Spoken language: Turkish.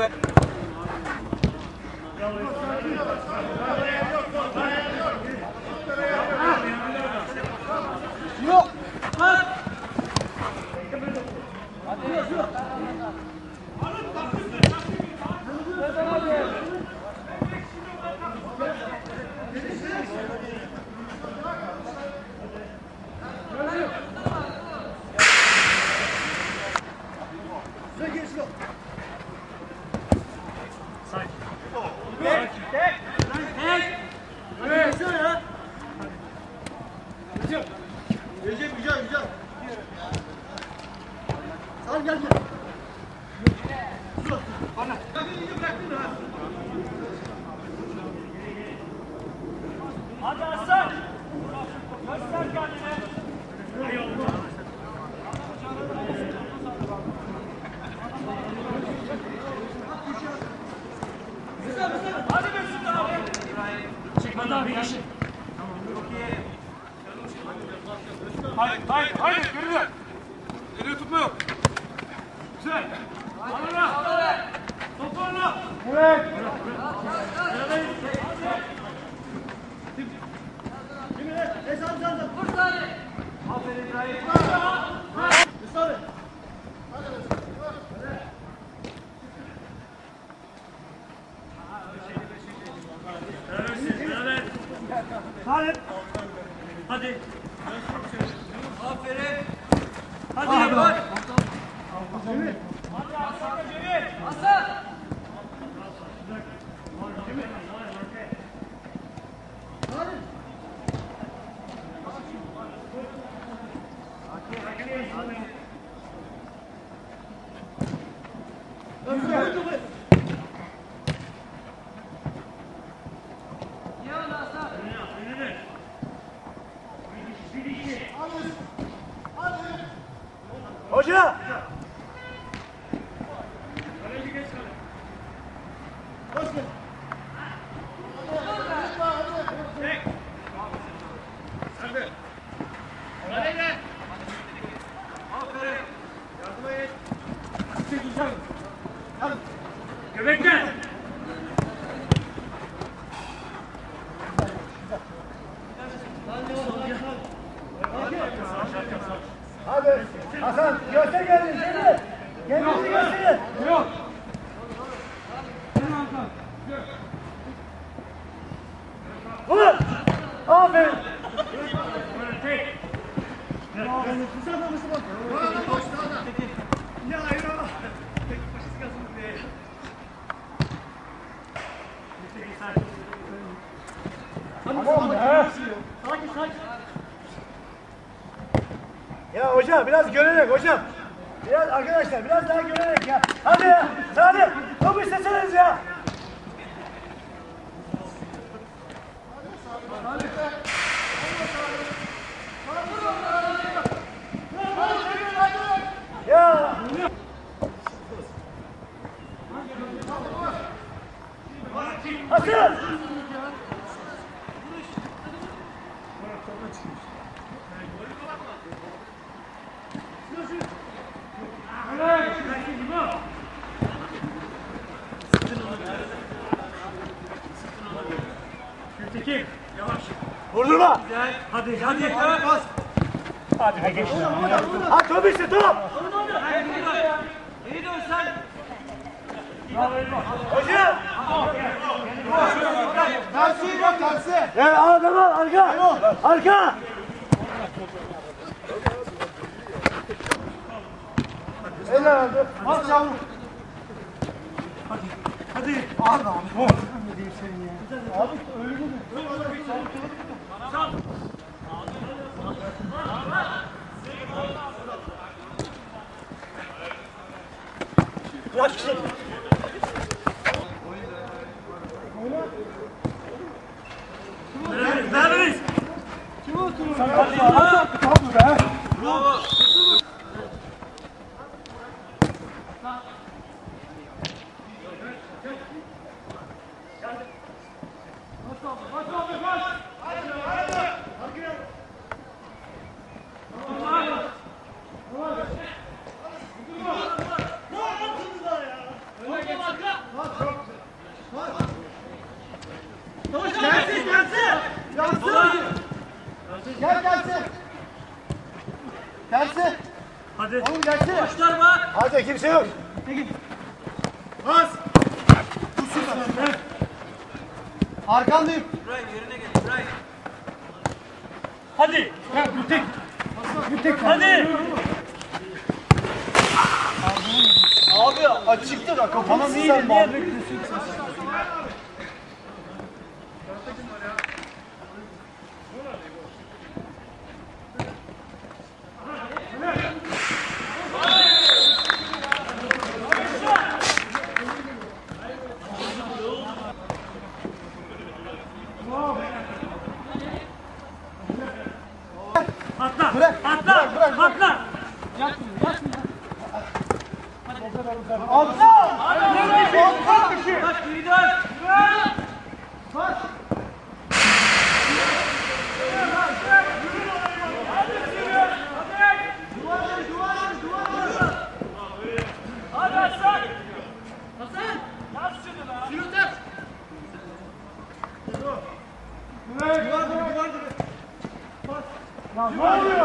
よっ。Recep güzel güzel. Al gel gel. Hadi Hasan. Göster kendini. Hadi Mesut abi. Çekmedi abi yaşı. Haydi haydi haydi yürü. Geliyor tutma yok. Güzel. Alına. Toparla. Evet. Aferin İbrahim. Evet. Salim. Hadi. Aferin. Hadi. Hadi. Hadi Hasan. Hasan. Hoca. Göbekten. Hadi. Hasan kendini. Kendini. Kendini göster. Yok. Vur. Aferin. Tamam be. Sakin sakin. Ya hocam biraz görerek hocam. Biraz arkadaşlar biraz daha görerek ya. Hadi ya. Hadi. Top isteseniz ya. Ya. Hasan. Vurdurma. Güzel. Hadi hadi. Bas. Hadi be geç. Ha top işte top. İyi dön sen. Hocam. Tersi bak tersi. Ya adam al arka. Arka. Helal. Bas yavrum. Hadi. Abi abi. Bu. Ne diyeyim senin ya. Abi öyle mi? Bırak işte. Berberis. Tamam be. Gel gelsin. Gelsin. Hadi. Oğlum gelsin. Kuşlar bak. Hadi kimse yok. Bas. Arkandayım. İbrahim yerine gel. İbrahim. Hadi. Ya Gültek. Gültek. Hadi. Abi açıktı da kapalı Tamam iyi de niye Bırak, atla, bırak, bırak, bırak. atla. Atla. Atla. Bak geri dön. Bas. Duvar,